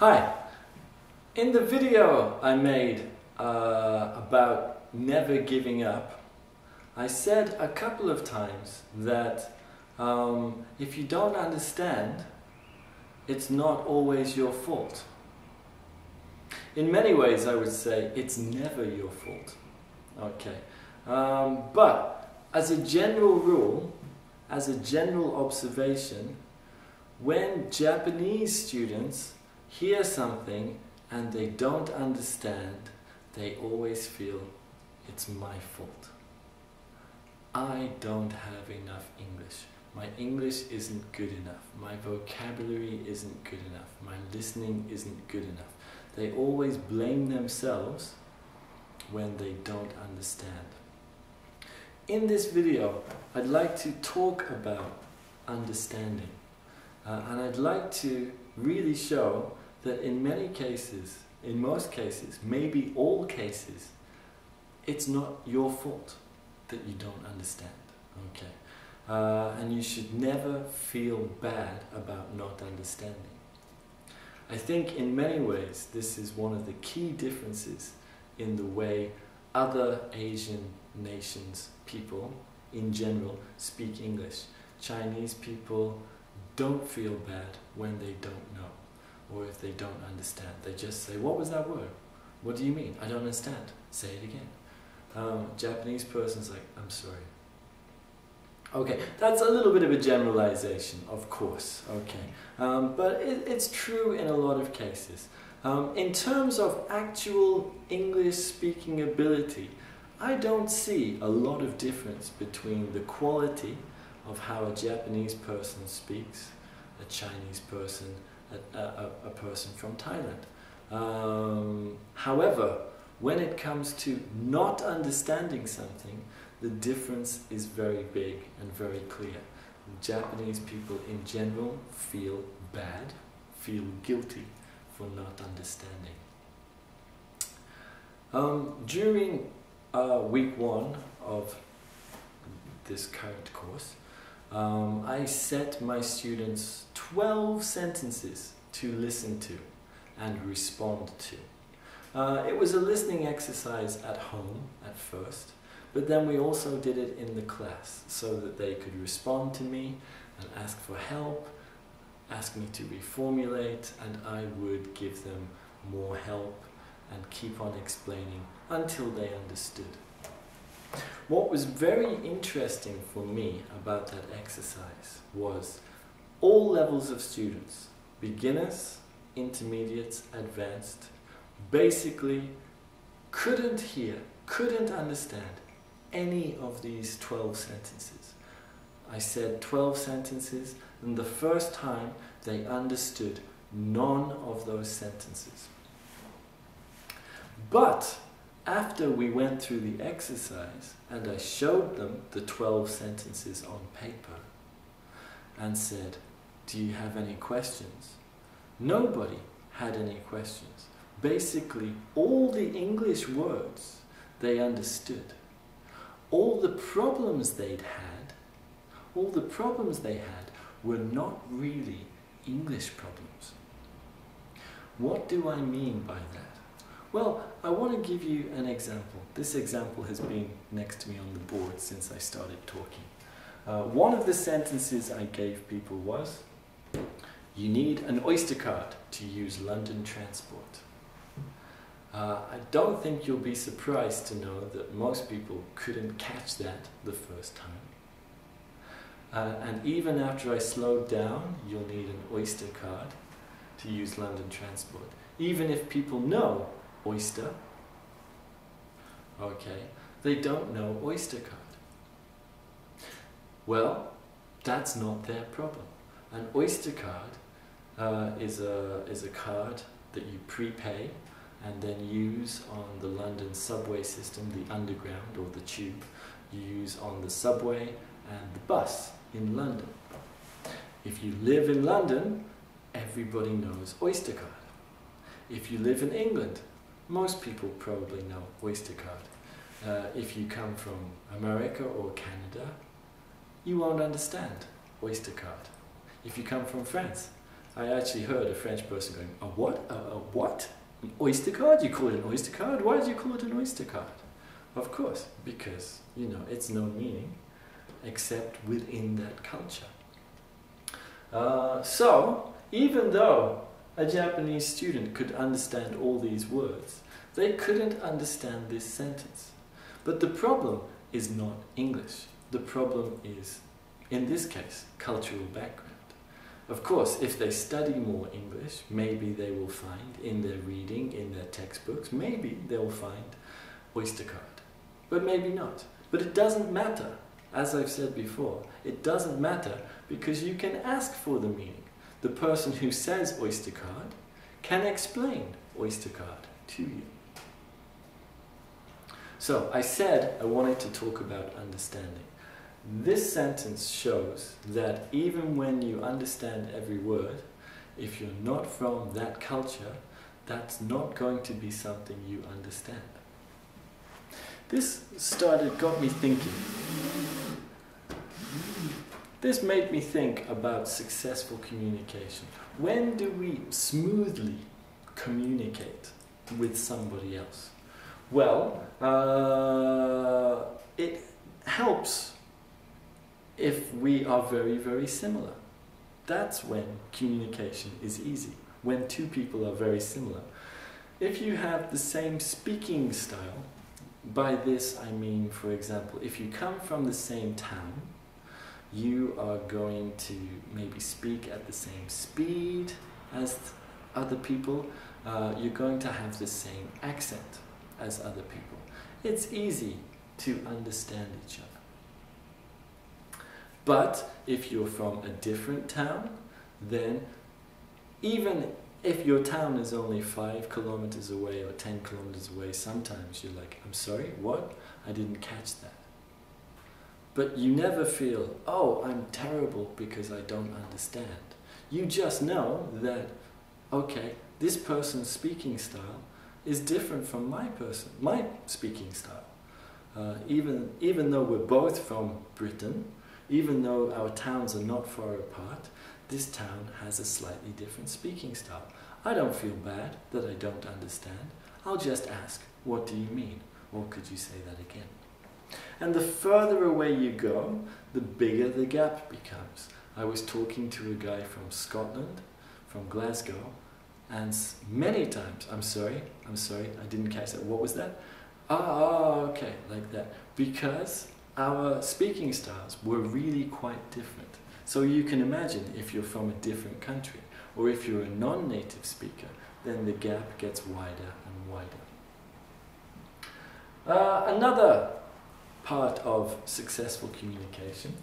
Hi! In the video I made uh, about never giving up, I said a couple of times that um, if you don't understand, it's not always your fault. In many ways I would say it's never your fault. Okay. Um, but as a general rule, as a general observation, when Japanese students hear something and they don't understand, they always feel it's my fault. I don't have enough English. My English isn't good enough. My vocabulary isn't good enough. My listening isn't good enough. They always blame themselves when they don't understand. In this video, I'd like to talk about understanding. Uh, and I'd like to really show that in many cases, in most cases, maybe all cases, it's not your fault that you don't understand. Okay. Uh, and you should never feel bad about not understanding. I think in many ways this is one of the key differences in the way other Asian nations, people in general, speak English. Chinese people don't feel bad when they don't know or if they don't understand. They just say, what was that word? What do you mean? I don't understand. Say it again. Um, Japanese person's like, I'm sorry. Okay, that's a little bit of a generalization, of course, okay. Um, but it, it's true in a lot of cases. Um, in terms of actual English speaking ability, I don't see a lot of difference between the quality of how a Japanese person speaks, a Chinese person, a, a, a person from Thailand. Um, however, when it comes to not understanding something, the difference is very big and very clear. Japanese people in general feel bad, feel guilty for not understanding. Um, during uh, week one of this current course, um, I set my students 12 sentences to listen to and respond to. Uh, it was a listening exercise at home at first, but then we also did it in the class so that they could respond to me and ask for help, ask me to reformulate, and I would give them more help and keep on explaining until they understood. What was very interesting for me about that exercise was all levels of students, beginners, intermediates, advanced, basically couldn't hear, couldn't understand any of these 12 sentences. I said 12 sentences, and the first time they understood none of those sentences. But after we went through the exercise and I showed them the 12 sentences on paper and said, do you have any questions? Nobody had any questions. Basically, all the English words they understood. All the problems they'd had, all the problems they had were not really English problems. What do I mean by that? Well, I want to give you an example. This example has been next to me on the board since I started talking. Uh, one of the sentences I gave people was, you need an Oyster card to use London Transport. Uh, I don't think you'll be surprised to know that most people couldn't catch that the first time. Uh, and even after I slowed down, you'll need an Oyster card to use London Transport. Even if people know Oyster, okay, they don't know Oyster card. Well, that's not their problem. An Oyster card uh, is, a, is a card that you prepay and then use on the London subway system, the underground or the tube. You use on the subway and the bus in London. If you live in London, everybody knows Oyster card. If you live in England, most people probably know Oyster card. Uh, if you come from America or Canada, you won't understand Oyster card. If you come from France, I actually heard a French person going, a what? A, a what? An Oyster card? You call it an Oyster card? Why did you call it an Oyster card? Of course, because, you know, it's no meaning except within that culture. Uh, so, even though a Japanese student could understand all these words, they couldn't understand this sentence. But the problem is not English. The problem is, in this case, cultural background. Of course, if they study more English, maybe they will find in their reading, in their textbooks, maybe they'll find Oyster card. But maybe not. But it doesn't matter. As I've said before, it doesn't matter because you can ask for the meaning. The person who says Oyster card can explain Oyster card to you. So I said I wanted to talk about understanding. This sentence shows that even when you understand every word, if you're not from that culture, that's not going to be something you understand. This started, got me thinking. This made me think about successful communication. When do we smoothly communicate with somebody else? Well, uh, it helps if we are very, very similar. That's when communication is easy, when two people are very similar. If you have the same speaking style, by this I mean, for example, if you come from the same town, you are going to maybe speak at the same speed as other people, uh, you're going to have the same accent as other people. It's easy to understand each other. But if you're from a different town, then even if your town is only five kilometers away or ten kilometers away, sometimes you're like, I'm sorry, what? I didn't catch that. But you never feel, oh, I'm terrible because I don't understand. You just know that, okay, this person's speaking style is different from my person, my speaking style. Uh, even, even though we're both from Britain, even though our towns are not far apart, this town has a slightly different speaking style. I don't feel bad that I don't understand. I'll just ask, what do you mean? Or could you say that again? And the further away you go, the bigger the gap becomes. I was talking to a guy from Scotland, from Glasgow, and many times, I'm sorry, I'm sorry, I didn't catch that. What was that? Ah, okay, like that. Because our speaking styles were really quite different. So you can imagine if you're from a different country, or if you're a non-native speaker, then the gap gets wider and wider. Uh, another part of successful communication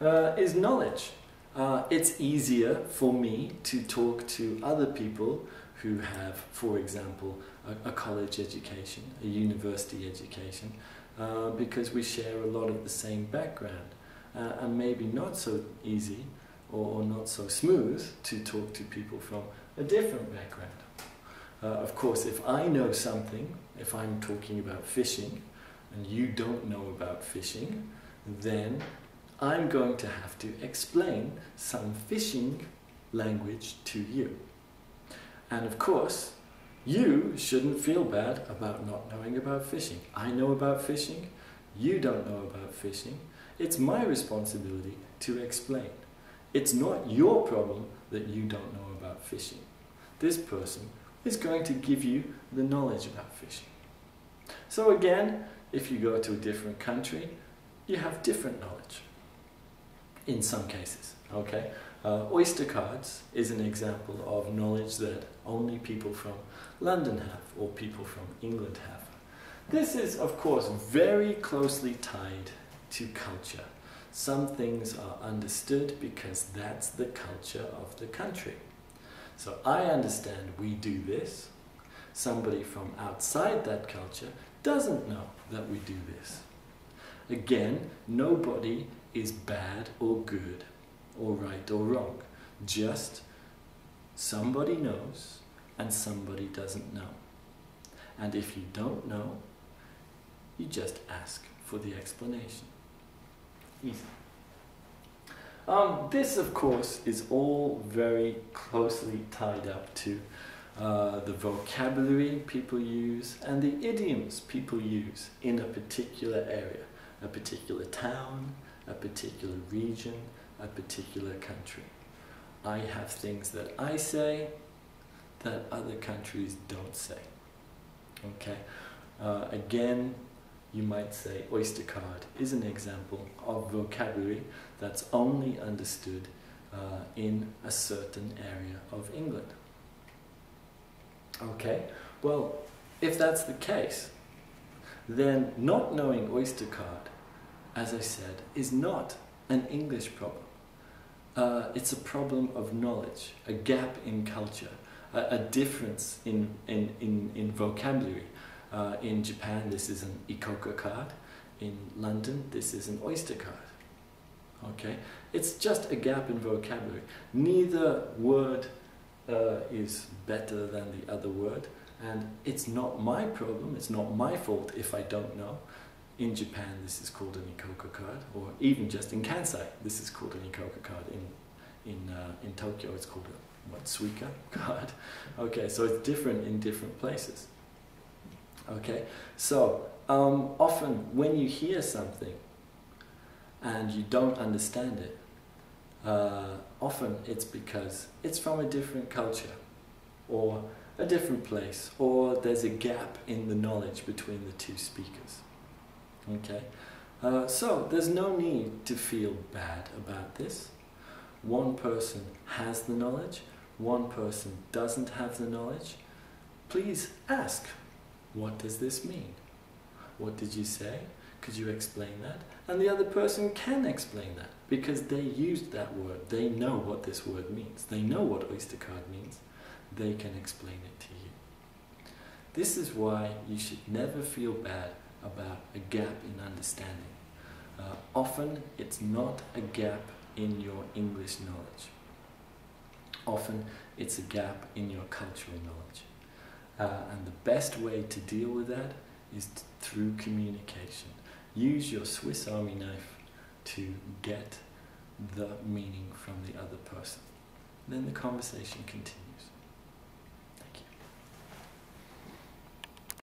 uh, is knowledge. Uh, it's easier for me to talk to other people who have, for example, a, a college education, a university education, uh, because we share a lot of the same background. Uh, and maybe not so easy or, or, not so smooth to talk to people from a different background. Uh, of course, if I know something, if I'm talking about fishing, and you don't know about fishing, then I'm going to have to explain some fishing language to you. And of course, you shouldn't feel bad about not knowing about fishing. I know about fishing, you don't know about fishing. It's my responsibility to explain. It's not your problem that you don't know about fishing. This person is going to give you the knowledge about fishing. So again, if you go to a different country, you have different knowledge. In some cases, okay? Uh, Oyster cards is an example of knowledge that only people from London have or people from England have. This is, of course, very closely tied to culture. Some things are understood because that's the culture of the country. So I understand we do this. Somebody from outside that culture doesn't know that we do this. Again, nobody is bad or good or right or wrong. Just somebody knows and somebody doesn't know. And if you don't know, you just ask for the explanation. Easy. Um, this, of course, is all very closely tied up to uh, the vocabulary people use and the idioms people use in a particular area, a particular town, a particular region, a particular country. I have things that I say that other countries don't say. Okay? Uh, again, you might say Oyster card is an example of vocabulary that's only understood uh, in a certain area of England. Okay, well, if that's the case, then not knowing Oyster card, as I said, is not an English problem. Uh, it's a problem of knowledge, a gap in culture, a, a difference in, in, in, in vocabulary. Uh, in Japan, this is an ICOCA card. In London, this is an Oyster card. Okay, it's just a gap in vocabulary. Neither word uh, is better than the other word, and it's not my problem, it's not my fault if I don't know. In Japan, this is called an ICOCA card, or even just in Kansai, this is called an ICOCA card. In in uh, in Tokyo, it's called a what Suica card. Okay, so it's different in different places. Okay, so um, often when you hear something and you don't understand it, uh, often it's because it's from a different culture or a different place or there's a gap in the knowledge between the two speakers. Okay? Uh, so there's no need to feel bad about this. One person has the knowledge, one person doesn't have the knowledge. Please ask, what does this mean? What did you say? Could you explain that? And the other person can explain that because they used that word. They know what this word means. They know what Oyster card means. They can explain it to you. This is why you should never feel bad about a gap in understanding. Uh, often it's not a gap in your English knowledge. Often it's a gap in your cultural knowledge. Uh, and the best way to deal with that is through communication. Use your Swiss Army knife to get the meaning from the other person. Then the conversation continues.